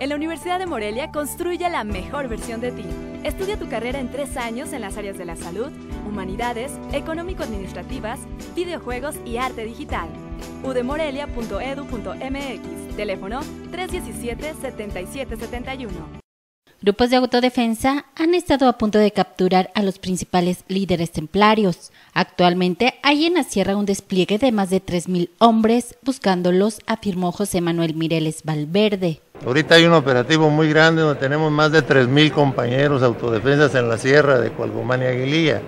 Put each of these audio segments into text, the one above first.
En la Universidad de Morelia construye la mejor versión de ti. Estudia tu carrera en tres años en las áreas de la salud, humanidades, económico-administrativas, videojuegos y arte digital. udemorelia.edu.mx, teléfono 317-7771. Grupos de autodefensa han estado a punto de capturar a los principales líderes templarios. Actualmente hay en la sierra un despliegue de más de 3.000 hombres buscándolos, afirmó José Manuel Mireles Valverde. Ahorita hay un operativo muy grande donde tenemos más de 3.000 compañeros autodefensas en la sierra de Cualcomán y Aguililla.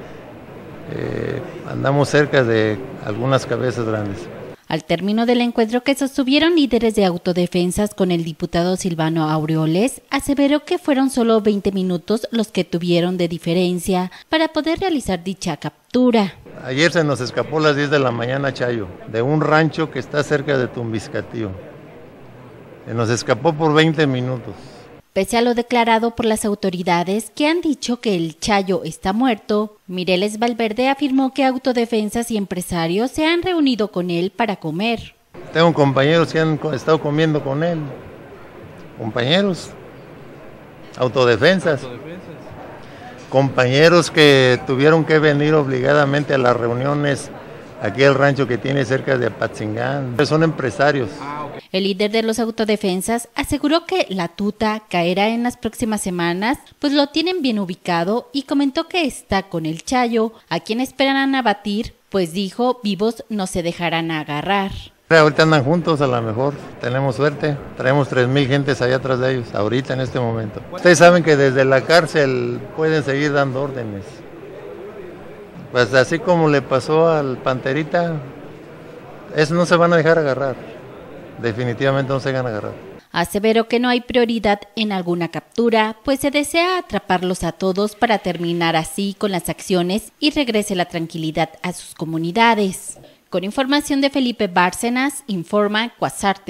Eh, andamos cerca de algunas cabezas grandes. Al término del encuentro que sostuvieron líderes de autodefensas con el diputado Silvano Aureoles, aseveró que fueron solo 20 minutos los que tuvieron de diferencia para poder realizar dicha captura. Ayer se nos escapó a las 10 de la mañana Chayo, de un rancho que está cerca de Tumbiscatío. Se nos escapó por 20 minutos. Pese a lo declarado por las autoridades que han dicho que el Chayo está muerto, Mireles Valverde afirmó que autodefensas y empresarios se han reunido con él para comer. Tengo compañeros que han estado comiendo con él. Compañeros. Autodefensas. Compañeros que tuvieron que venir obligadamente a las reuniones aquí al rancho que tiene cerca de Apatzingán. Son empresarios. El líder de los autodefensas aseguró que la tuta caerá en las próximas semanas, pues lo tienen bien ubicado y comentó que está con el Chayo, a quien esperan abatir, pues dijo, vivos no se dejarán agarrar. Ahorita andan juntos, a lo mejor tenemos suerte. Traemos 3.000 gentes allá atrás de ellos, ahorita en este momento. Ustedes saben que desde la cárcel pueden seguir dando órdenes. Pues así como le pasó al Panterita, eso no se van a dejar agarrar. Definitivamente no se van a agarrar. Aseveró que no hay prioridad en alguna captura, pues se desea atraparlos a todos para terminar así con las acciones y regrese la tranquilidad a sus comunidades. Con información de Felipe Bárcenas, informa Cuasar.